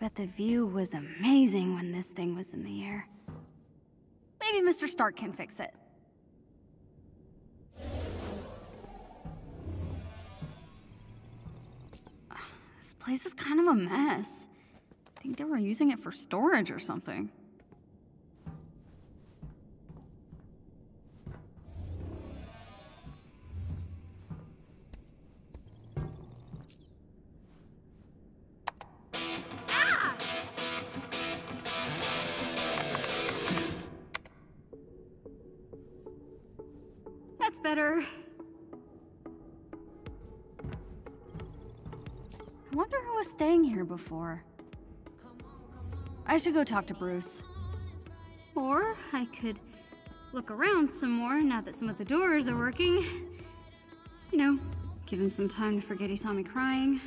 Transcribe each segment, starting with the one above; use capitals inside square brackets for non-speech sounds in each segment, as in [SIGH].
Bet the view was amazing when this thing was in the air. Maybe Mr. Stark can fix it. This place is kind of a mess. I think they were using it for storage or something. Before. I should go talk to Bruce. Or I could look around some more now that some of the doors are working. You know, give him some time to forget he saw me crying.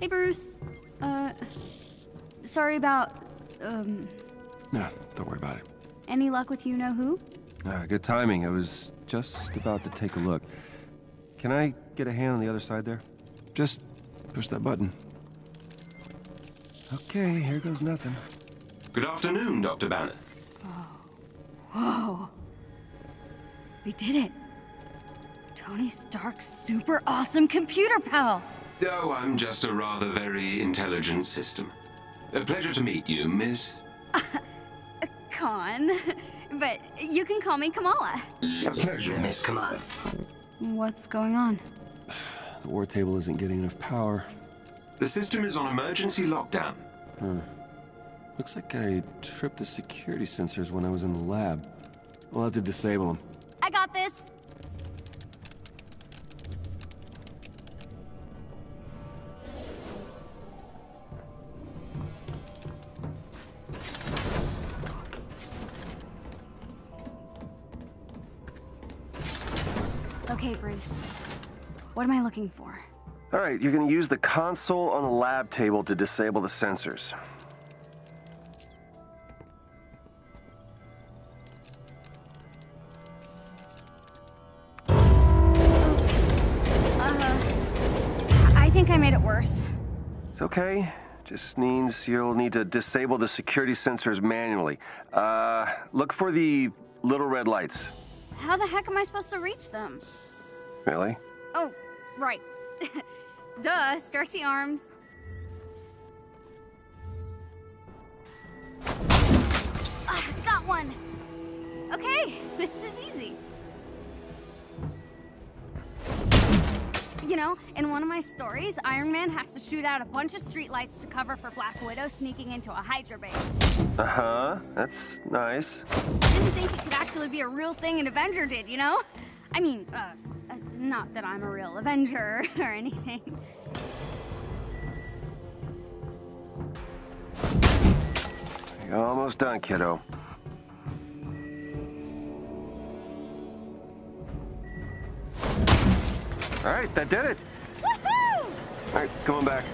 Hey, Bruce. Uh, sorry about, um, Nah, don't worry about it. any luck with you know who? Ah, good timing. I was just about to take a look. Can I get a hand on the other side there? Just push that button. Okay, here goes nothing. Good afternoon, Dr. Banner. Whoa. We did it. Tony Stark's super awesome computer pal. Oh, I'm just a rather very intelligent system. A pleasure to meet you, Miss. [LAUGHS] Khan. But you can call me Kamala. A pleasure, Miss Kamala. What's going on? The war table isn't getting enough power. The system is on emergency lockdown. Hmm. Looks like I tripped the security sensors when I was in the lab. We'll have to disable them. I got this. What am I looking for? All right, you're gonna use the console on the lab table to disable the sensors. Oops. Uh, huh. I think I made it worse. It's okay. Just means you'll need to disable the security sensors manually. Uh, look for the little red lights. How the heck am I supposed to reach them? Really? Oh, right. [LAUGHS] Duh, stretchy arms. Ah, got one. Okay, [LAUGHS] this is easy. You know, in one of my stories, Iron Man has to shoot out a bunch of streetlights to cover for Black Widow sneaking into a Hydra base. Uh huh. That's nice. Didn't think it could actually be a real thing an Avenger did, you know? I mean, uh, uh, not that I'm a real Avenger [LAUGHS] or anything. You're almost done, kiddo. All right, that did it. Woohoo! All right, come on back.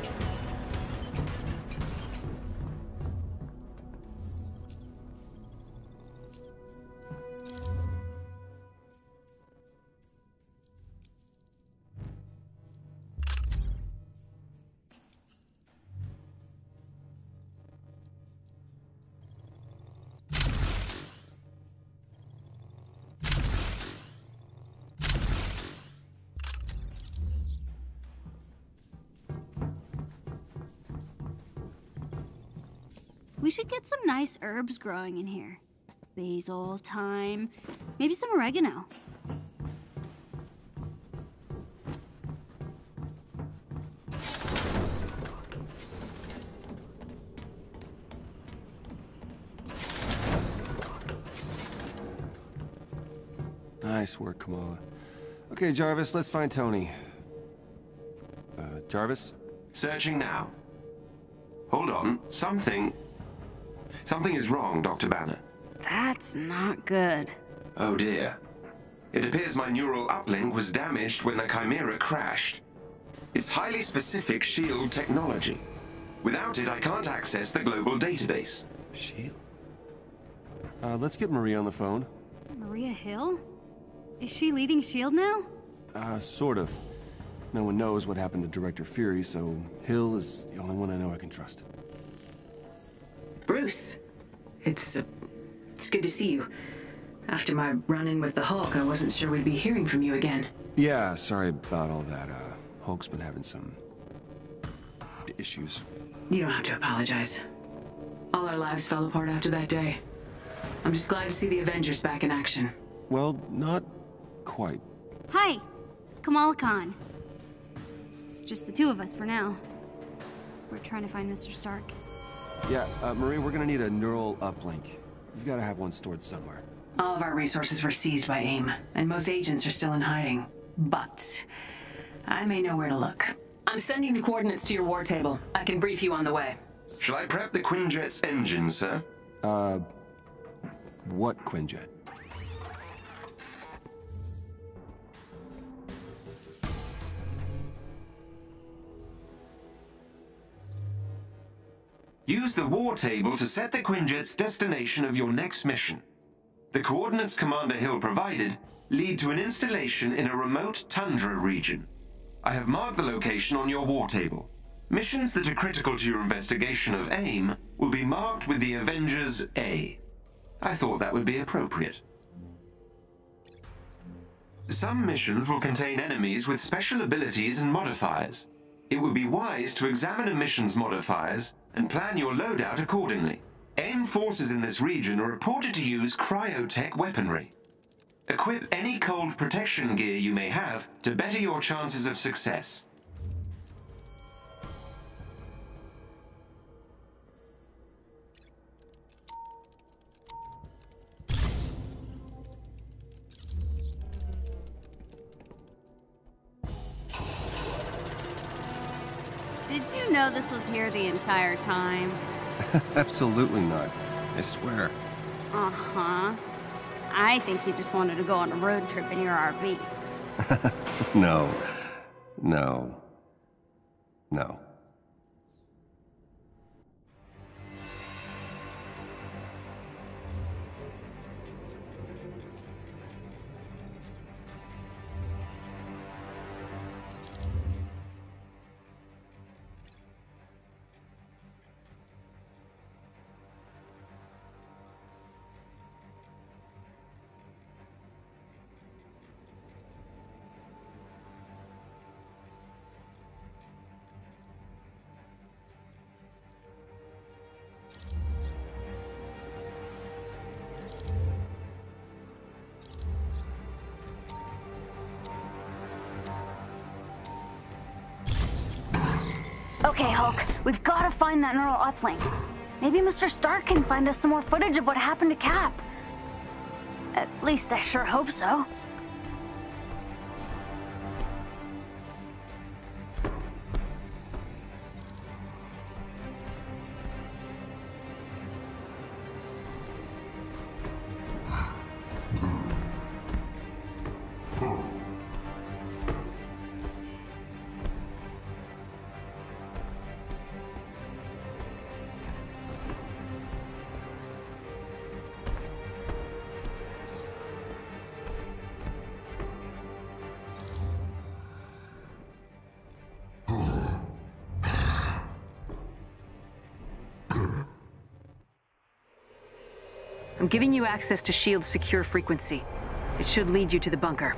We should get some nice herbs growing in here. Basil, thyme, maybe some oregano. Nice work, Kamala. Okay, Jarvis, let's find Tony. Uh, Jarvis? Searching now. Hold on. Something... Something is wrong, Dr. Banner. That's not good. Oh dear. It appears my neural uplink was damaged when the Chimera crashed. It's highly specific SHIELD technology. Without it, I can't access the global database. Shield? Uh, let's get Maria on the phone. Maria Hill? Is she leading S.H.I.E.L.D. now? Uh, sort of. No one knows what happened to Director Fury, so Hill is the only one I know I can trust. Bruce, it's, uh, it's good to see you. After my run-in with the Hulk, I wasn't sure we'd be hearing from you again. Yeah, sorry about all that. Uh, Hulk's been having some... issues. You don't have to apologize. All our lives fell apart after that day. I'm just glad to see the Avengers back in action. Well, not quite. Hi, Kamala Khan. It's just the two of us for now. We're trying to find Mr. Stark. Yeah, uh, Maria, we're gonna need a neural uplink. You gotta have one stored somewhere. All of our resources were seized by AIM, and most agents are still in hiding. But I may know where to look. I'm sending the coordinates to your war table. I can brief you on the way. Shall I prep the Quinjet's engine, sir? Uh, what Quinjet? Use the war table to set the Quinjet's destination of your next mission. The coordinates Commander Hill provided lead to an installation in a remote tundra region. I have marked the location on your war table. Missions that are critical to your investigation of AIM will be marked with the Avengers A. I thought that would be appropriate. Some missions will contain enemies with special abilities and modifiers. It would be wise to examine a mission's modifiers and plan your loadout accordingly. AIM forces in this region are reported to use cryotech weaponry. Equip any cold protection gear you may have to better your chances of success. Did you know this was here the entire time? [LAUGHS] Absolutely not. I swear. Uh-huh. I think you just wanted to go on a road trip in your RV. [LAUGHS] No. No. No. Okay, Hulk, we've got to find that neural uplink. Maybe Mr. Stark can find us some more footage of what happened to Cap. At least I sure hope so. Giving you access to S.H.I.E.L.D's secure frequency. It should lead you to the bunker.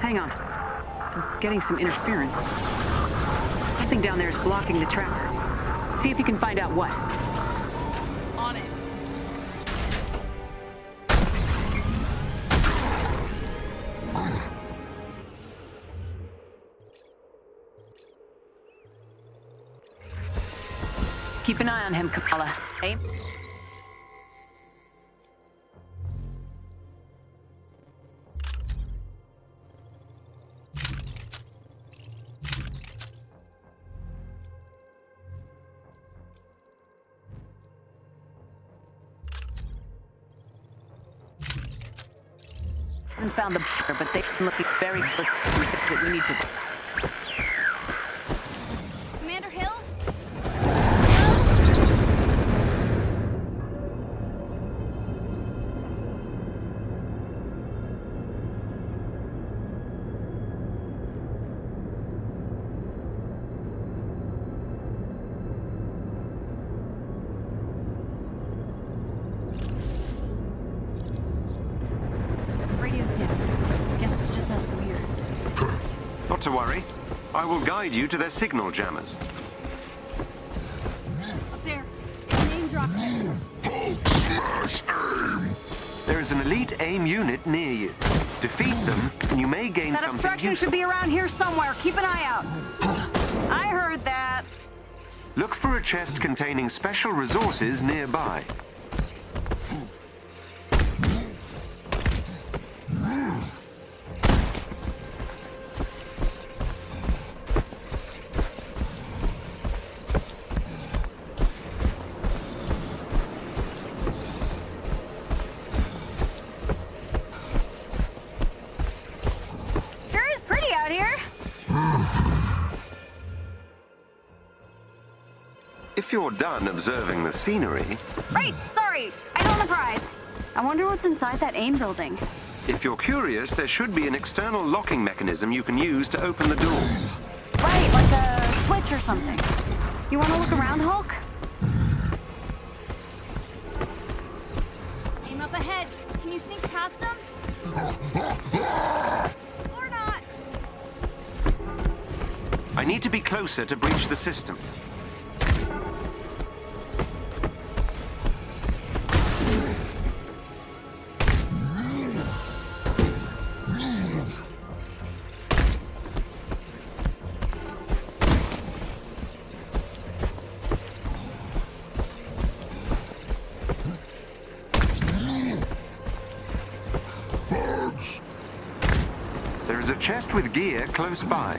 Hang on. I'm getting some interference. Something down there is blocking the tracker. See if you can find out what. On it. Keep an eye on him, Kamala. AIM. We need to... guide you to their signal jammers. Up there. It's name drop there. There is an elite AIM unit near you. Defeat them, and you may gain That something obstruction useful. should be around here somewhere. Keep an eye out. I heard that. Look for a chest containing special resources nearby. If you're done observing the scenery, Right, sorry. I don't the prize. I wonder what's inside that AIM building. if you're curious, there should be an external locking mechanism you can use to open the door. Right, like a switch or something. You want to look around, Hulk? AIM up ahead. Can you sneak past them? or not? I need to be closer to breach the system. Close by.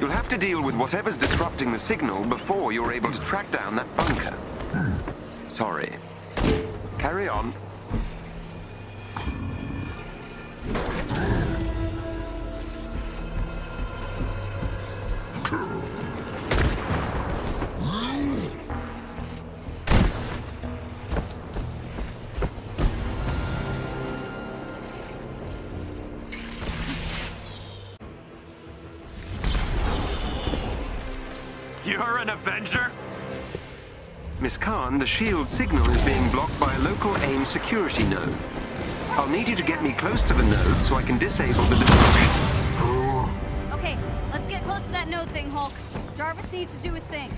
You'll have to deal with whatever's disrupting the signal before you're able to track down that bunker. Sorry. Carry on. You're an Avenger? Miss Khan, the SHIELD signal is being blocked by a local AIM security node. I'll need you to get me close to the node so I can disable the disruption. Okay, let's get close to that node thing, Hulk. Jarvis needs to do his thing.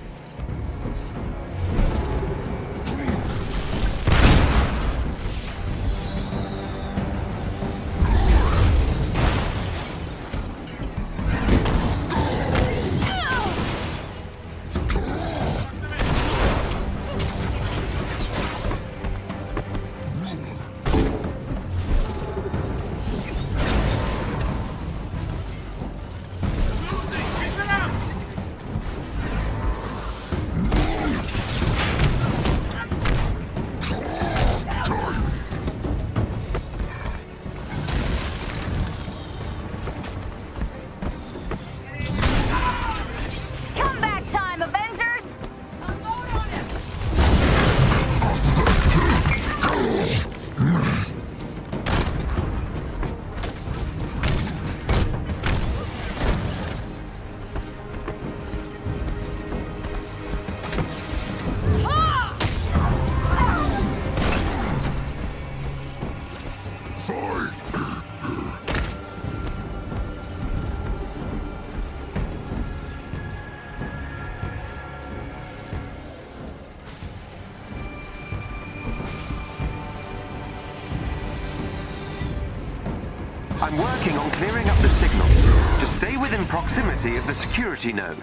I'm working on clearing up the signal. Just stay within proximity of the security node.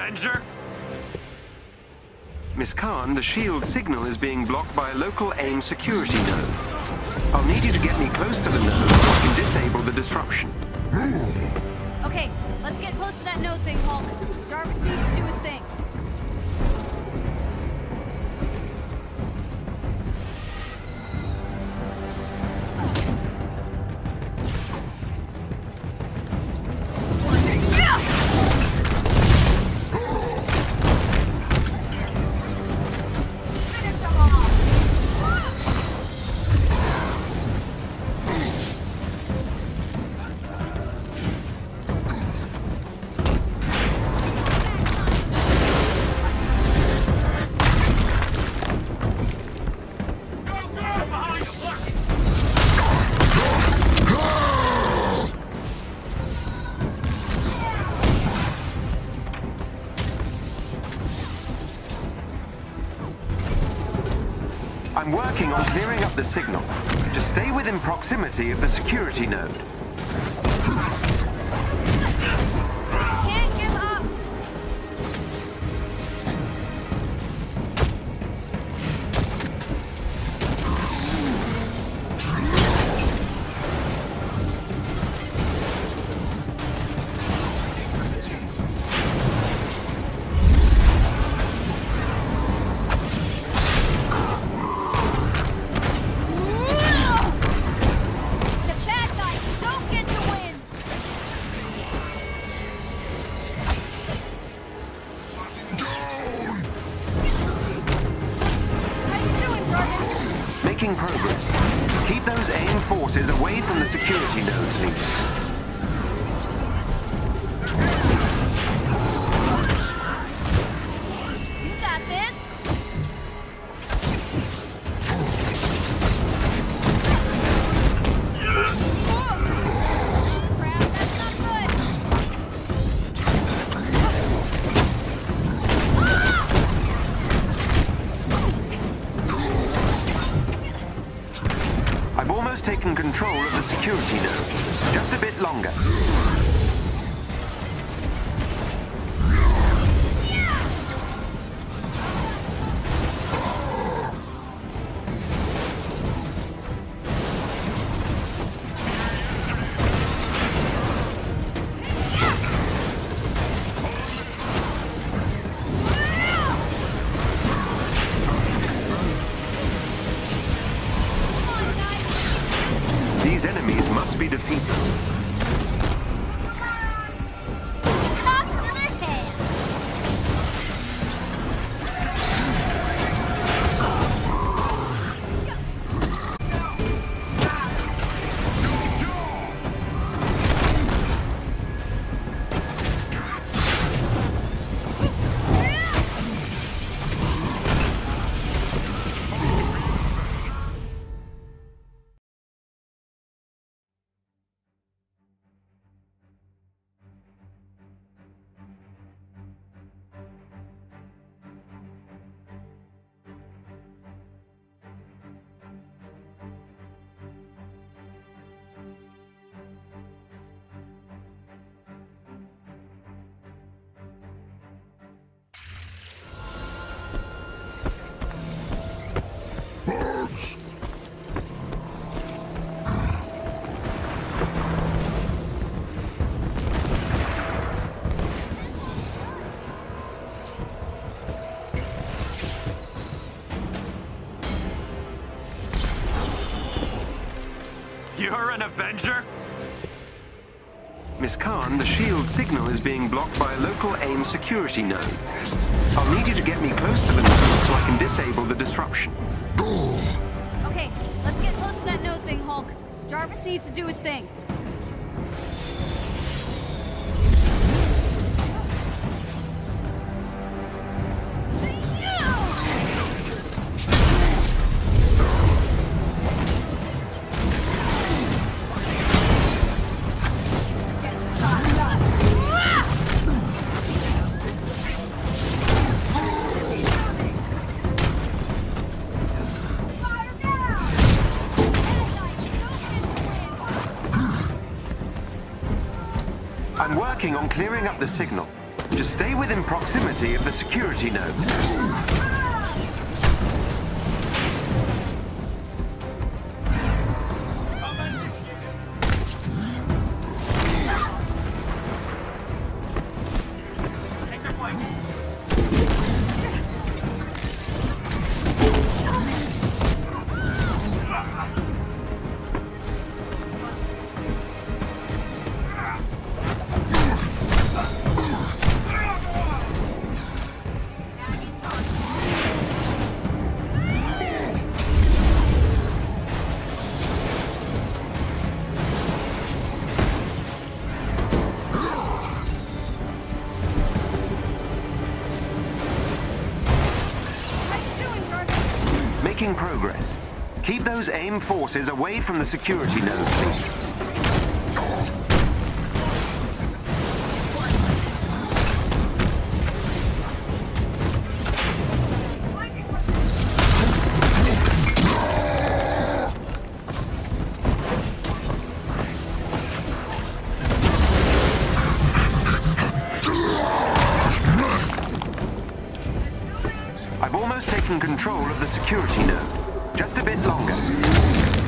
Avenger? Miss Khan, the SHIELD signal is being blocked by a local AIM security node. I'll need you to get me close to the node so I can disable the disruption. Hmm. Okay, let's get close to that node thing, Hulk. Jarvis needs to do his working on clearing up the signal. Just stay within proximity of the security node. You're an Avenger? Miss Khan, the SHIELD signal is being blocked by a local AIM security node. I'll need you to get me close to the node so I can disable the disruption. Okay, let's get close to that node thing, Hulk. Jarvis needs to do his thing. Working on clearing up the signal. Just stay within proximity of the security node. Forces away from the security node, please. I've almost taken control of the security node. Just a bit longer.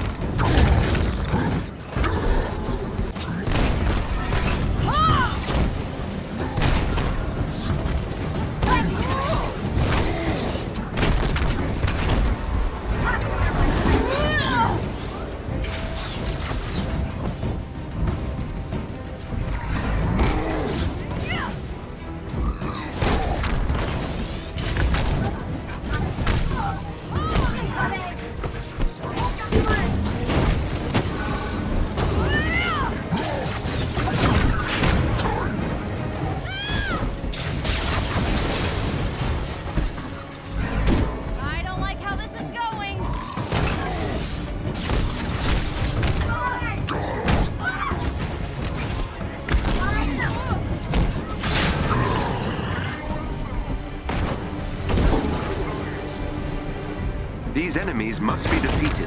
These enemies must be defeated.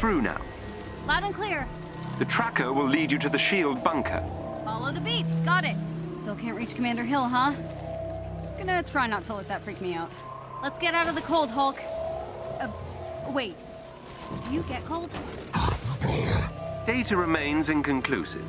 Through now. Loud and clear. The tracker will lead you to the SHIELD bunker. Follow the beeps. Got it. Still can't reach Commander Hill, huh? Gonna try not to let that freak me out. Let's get out of the cold, Hulk. Uh, wait. Do you get cold? Data remains inconclusive.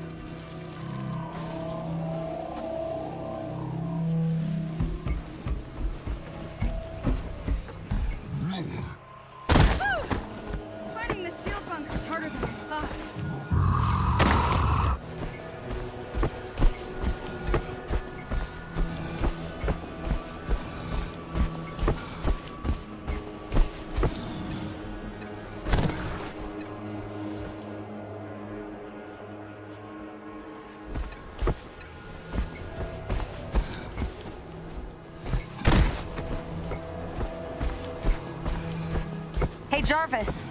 Jarvis,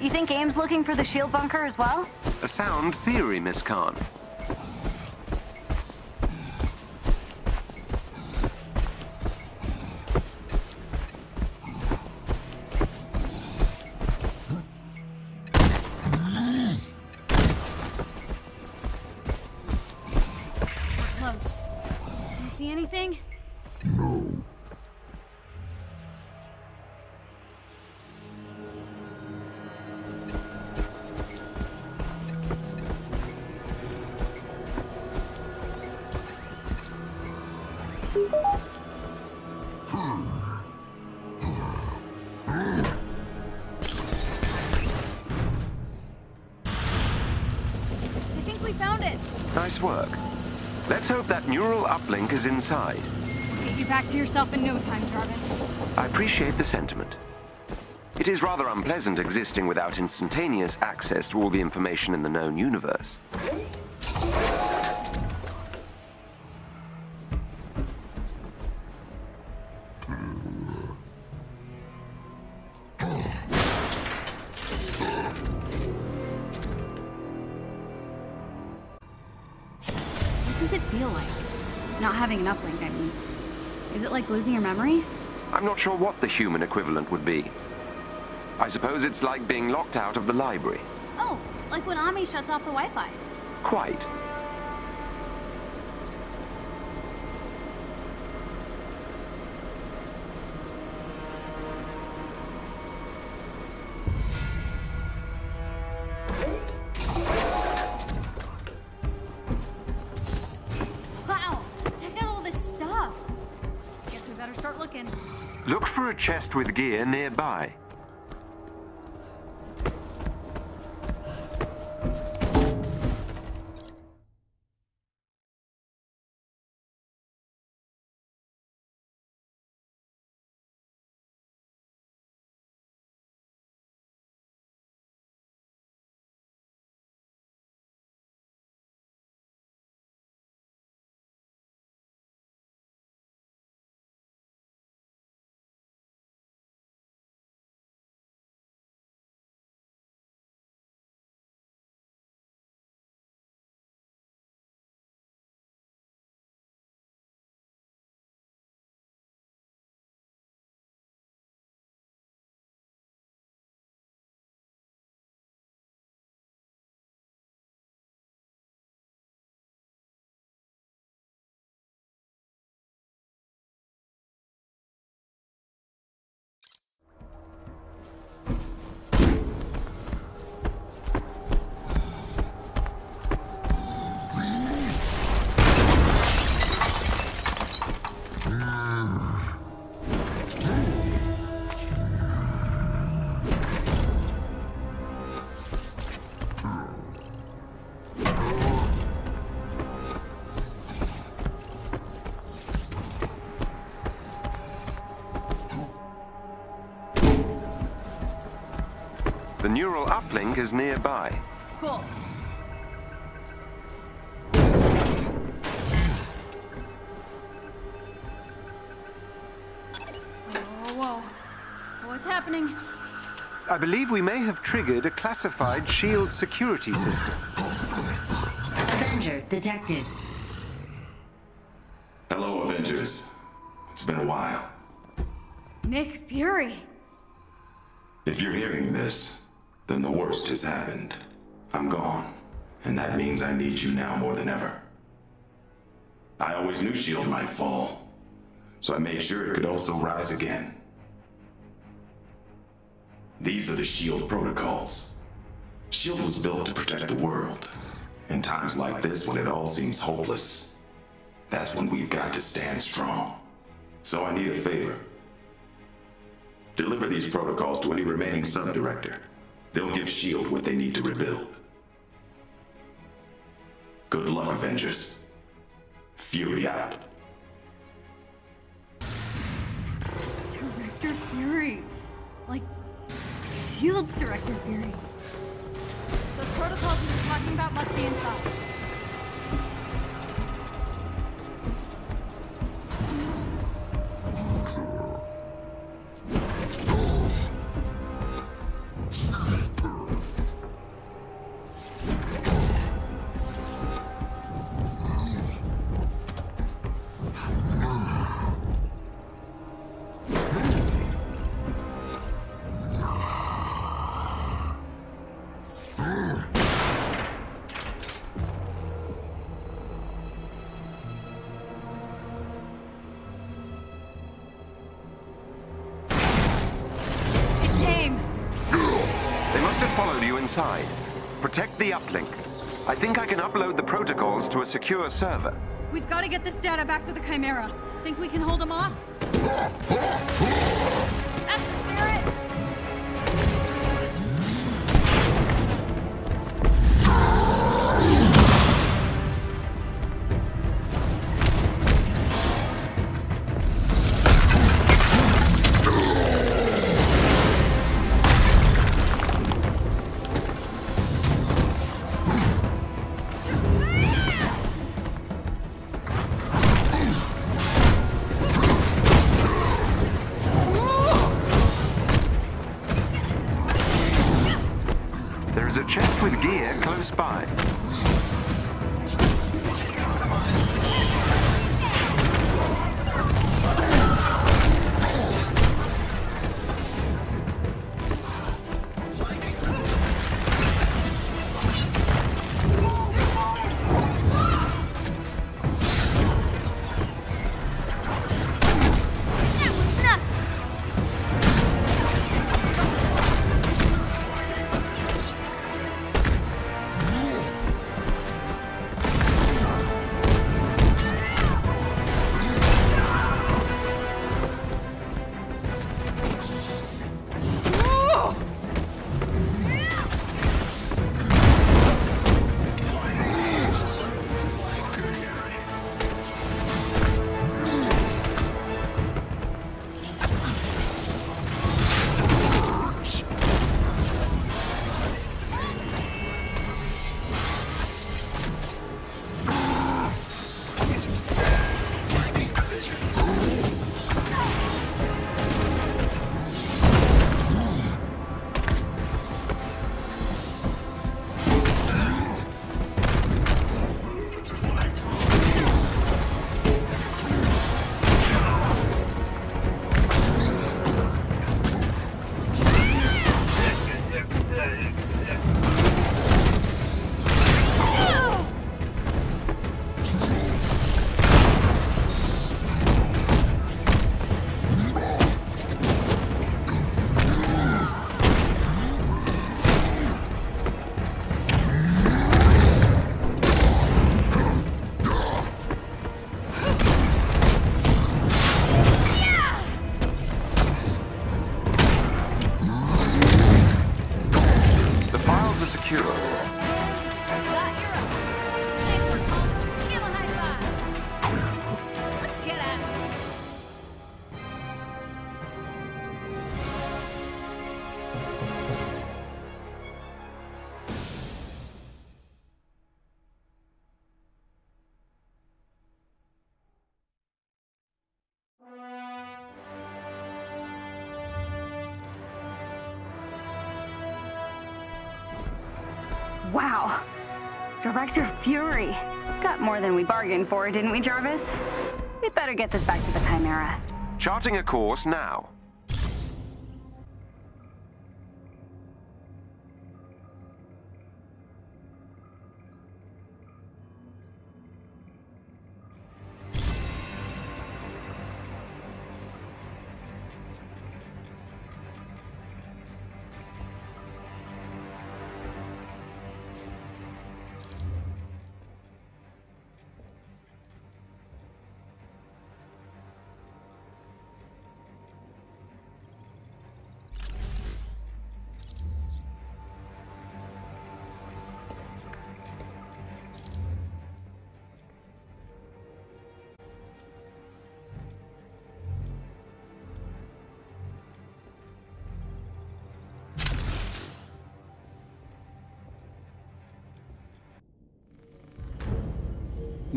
you think AIM's looking for the SHIELD bunker as well? A sound theory, Miss Khan. Neural uplink is inside. Get you back to yourself in no time, Jarvis. I appreciate the sentiment. It is rather unpleasant existing without instantaneous access to all the information in the known universe. Does it feel like? Not having an uplink, I mean. Is it like losing your memory? I'm not sure what the human equivalent would be. I suppose it's like being locked out of the library. Oh, like when Ammi shuts off the Wi-Fi. Quite. Chest with gear nearby. The neural uplink is nearby. Cool. Whoa, whoa. What's happening? I believe we may have triggered a classified SHIELD security system. Avenger detected. Hello, Avengers. It's been a while. Nick Fury. If you're hearing this, then the worst has happened. I'm gone, and that means I need you now more than ever. I always knew S.H.I.E.L.D. might fall, so I made sure it could also rise again. These are the S.H.I.E.L.D. protocols. S.H.I.E.L.D. was built to protect the world. In times like this, when it all seems hopeless, that's when we've got to stand strong. So I need a favor. Deliver these protocols to any remaining sub-director. They'll give S.H.I.E.L.D. what they need to rebuild. Good luck, Avengers. Fury out. Director Fury. Like, SHIELD's Director Fury. Those protocols he was talking about must be inside. I think I can upload the protocols to a secure server. We've got to get this data back to the Chimera. Think we can hold them off? There's a chest with gear close by. Than we bargained for, didn't we, Jarvis? We'd better get this back to the Chimera. Charting a course now.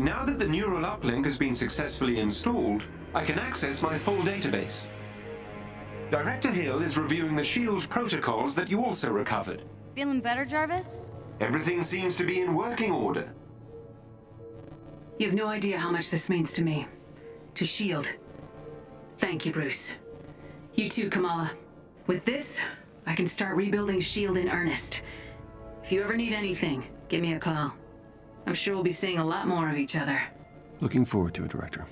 Now that the neural uplink has been successfully installed, I can access my full database. Director Hill is reviewing the SHIELD protocols that you also recovered. Feeling better, Jarvis? Everything seems to be in working order. You have no idea how much this means to me. To S.H.I.E.L.D. Thank you, Bruce. You too, Kamala. With this, I can start rebuilding S.H.I.E.L.D. in earnest. If you ever need anything, give me a call. I'm sure we'll be seeing a lot more of each other. Looking forward to it, Director.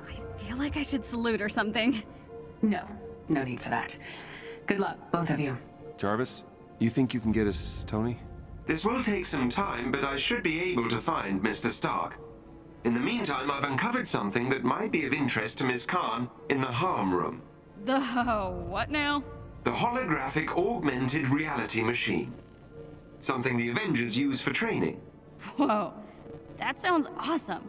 I feel like I should salute or something. No, no need for that. Good luck, both of you. Jarvis, You think you can get us Tony? This will take some time, but I should be able to find Mr. Stark. In the meantime, I've uncovered something that might be of interest to Ms. Khan in the HARM room. The oh, what now? The holographic augmented reality machine. Something the Avengers use for training. Whoa, that sounds awesome.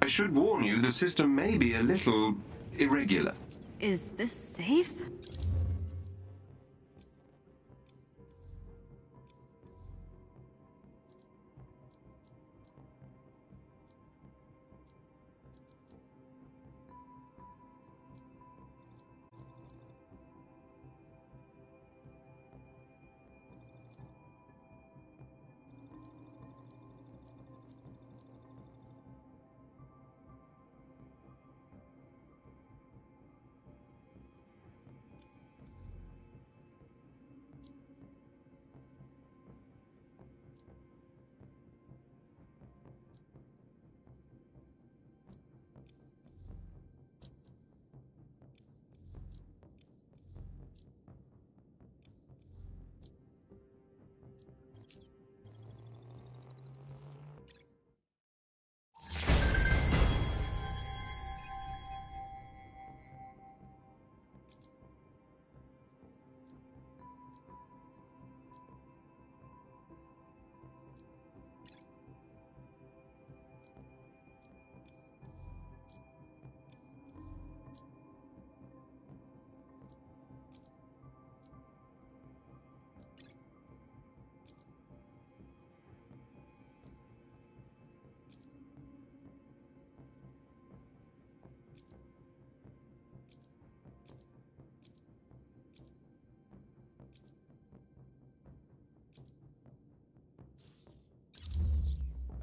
I should warn you, the system may be a little irregular. Is this safe?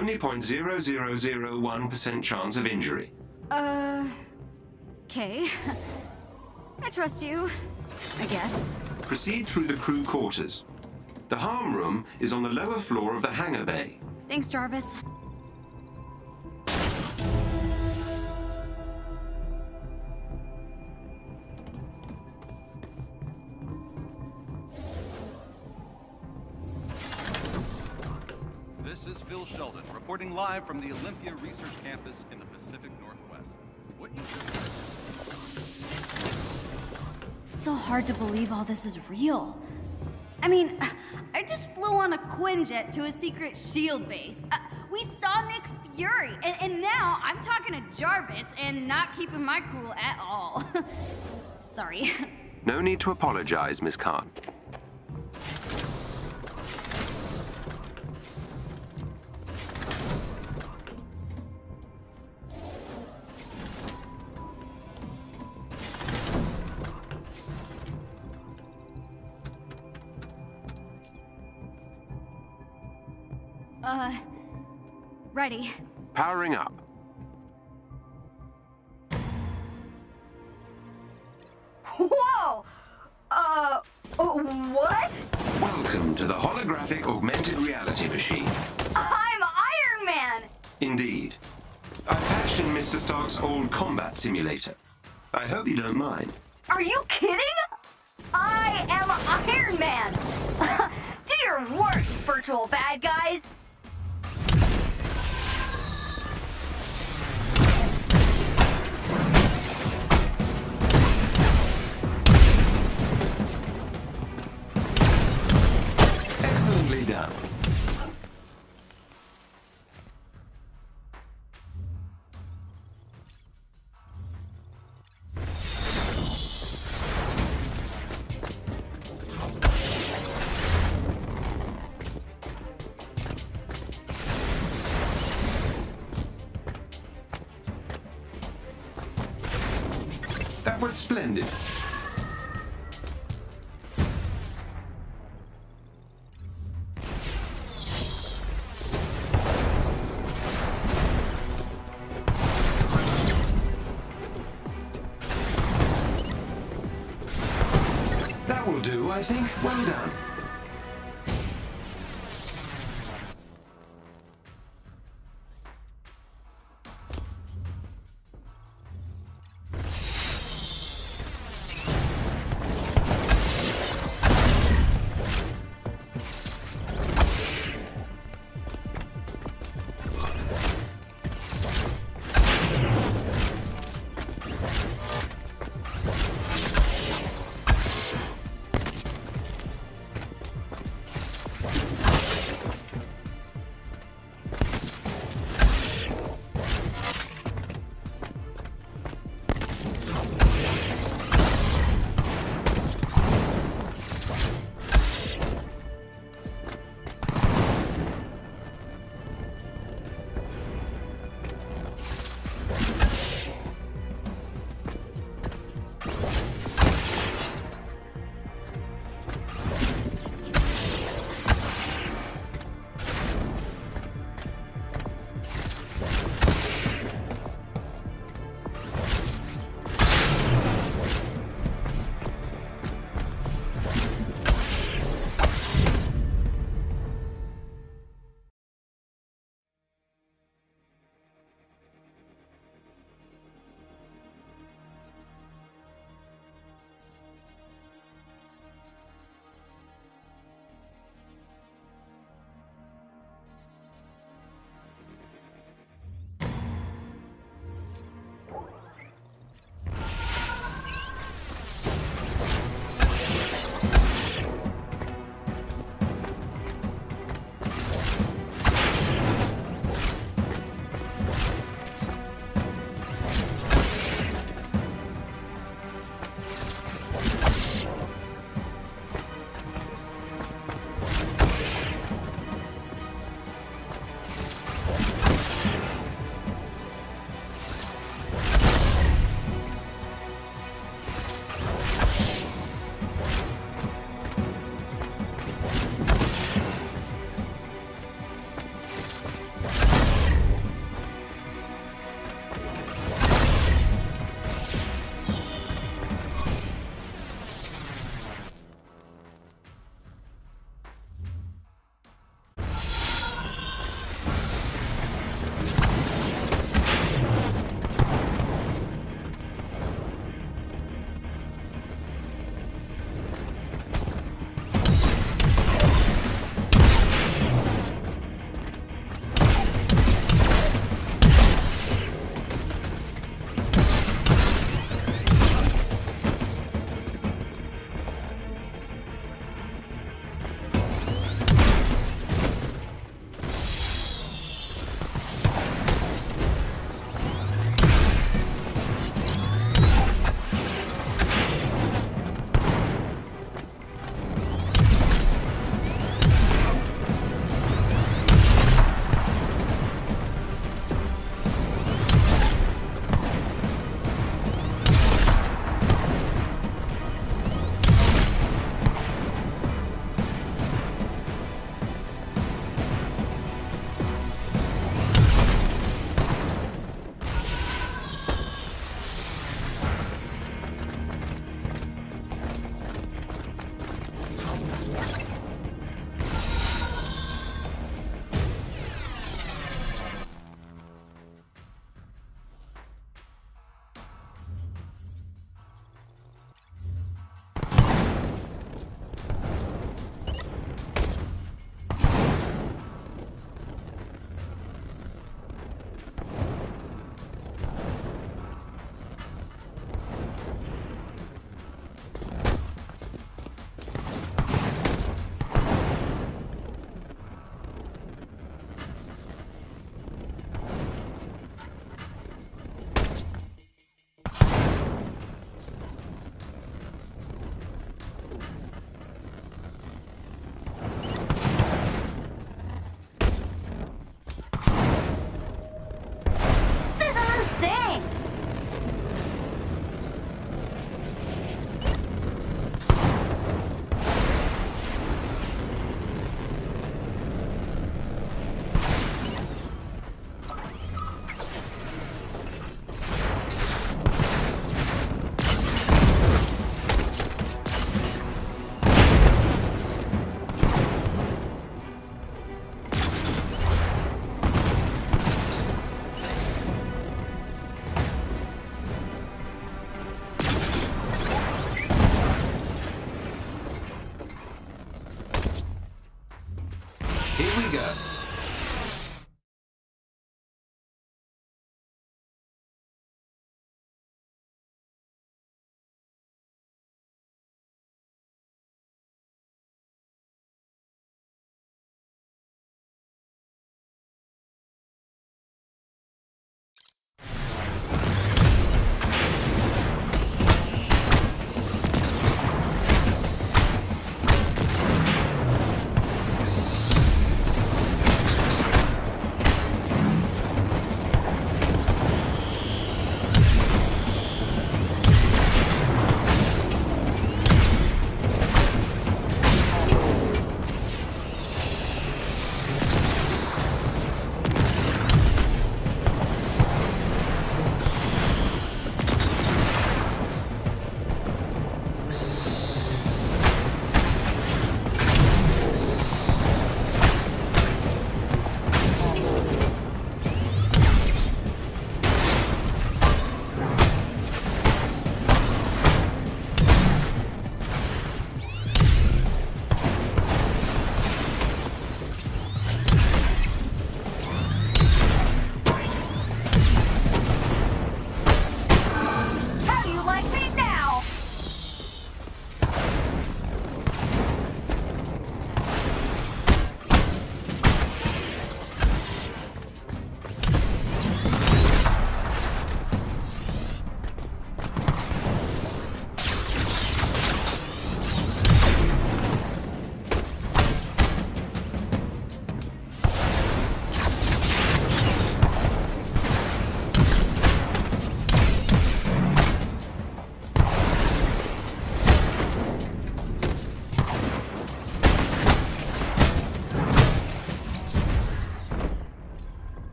Only 0.0001% chance of injury. Uh. Okay. [LAUGHS] I trust you. I guess. Proceed through the crew quarters. The HARM room is on the lower floor of the hangar bay. Thanks, Jarvis. Sheldon, reporting live from the Olympia Research Campus in the Pacific Northwest. What you It's still hard to believe all this is real. I mean, [SIGHS] I just flew on a Quinjet to a secret SHIELD base. Uh, we saw Nick Fury, and, and now I'm talking to Jarvis and not keeping my cool at all. [LAUGHS] Sorry. [LAUGHS] No need to apologize, Miss Khan. Powering up. Whoa! Uh, what? Welcome to the holographic augmented reality machine. I'm Iron Man! Indeed. I patched in Mr. Stark's old combat simulator. I hope you don't mind. Are you kidding? I am Iron Man! [LAUGHS] Do your worst, virtual bad guys! Excellently Well done.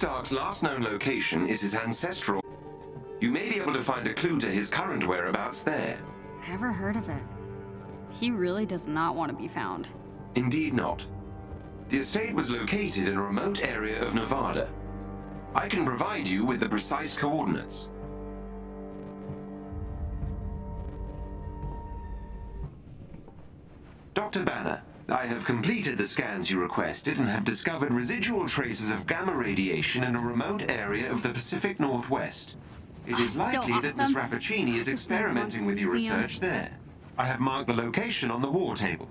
Stark's last known location is his ancestral. You may be able to find a clue to his current whereabouts there. Never heard of it. He really does not want to be found. Indeed not. The estate was located in a remote area of Nevada. I can provide you with the precise coordinates. Dr. Banner, I have completed the scans you requested and have discovered residual traces of gamma radiation in a remote area of the Pacific Northwest. It is Oh, so likely that Miss awesome. Rappaccini is This is the experimenting with your research there. I have marked the location on the war table.